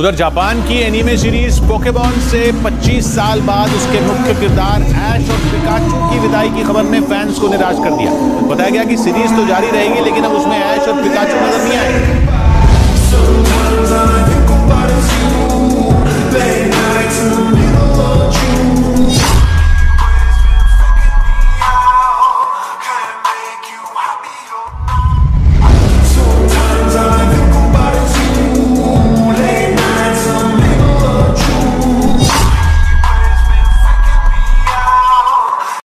उधर जापान की anime series पोकेबॉन से 25 साल बाद उसके मुख्य किरदार ऐश और पिकाचू की विदाई की खबर ने फैंस को निराश कर दिया। बताया गया कि सीरीज़ तो जारी रहेगी, लेकिन अब उसमें ऐश और पिकाचू